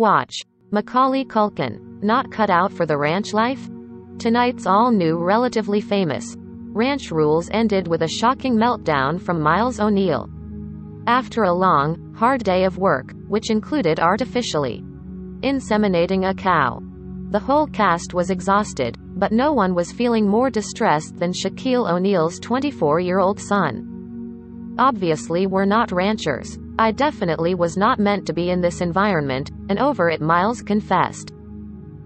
Watch. Macaulay Culkin. Not cut out for the ranch life? Tonight's all new Relatively Famous. Ranch rules ended with a shocking meltdown from Myles O'Neal. After a long, hard day of work, which included artificially inseminating a cow. The whole cast was exhausted, but no one was feeling more distressed than Shaquille O'Neal's 24 year old son. Obviously, we're not ranchers. I definitely was not meant to be in this environment, and over it Myles confessed.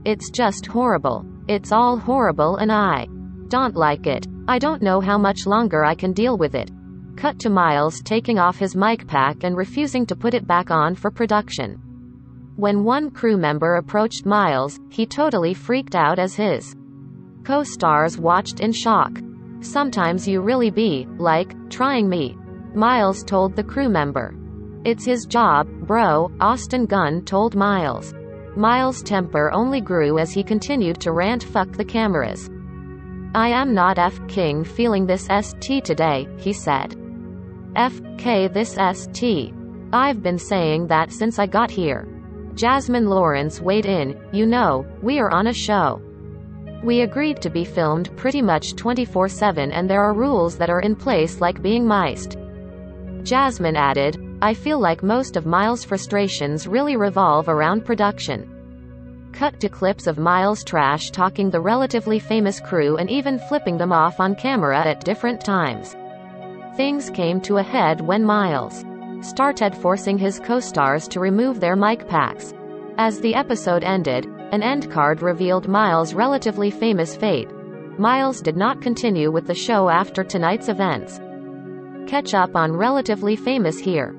It's just horrible. It's all horrible and I don't like it. I don't know how much longer I can deal with it. Cut to Myles taking off his mic pack and refusing to put it back on for production. When one crew member approached Myles, he totally freaked out as his co-stars watched in shock. Sometimes you really be, like, trying me. Myles told the crew member. It's his job, bro, Austin Gunn told Myles. Myles' temper only grew as he continued to rant fuck the cameras. I am not F. King feeling this ST today, he said. FK this ST. I've been saying that since I got here. Jasmine Lawrence weighed in, you know, we are on a show. We agreed to be filmed pretty much 24 7 and there are rules that are in place like being mic'd. Jasmine added, I feel like most of Myles' frustrations really revolve around production. Cut to clips of Myles trash talking the relatively famous crew and even flipping them off on camera at different times. Things came to a head when Myles started forcing his co-stars to remove their mic packs. As the episode ended, an end card revealed Myles' relatively famous fate. Myles did not continue with the show after tonight's events. Catch up on Relatively Famous here.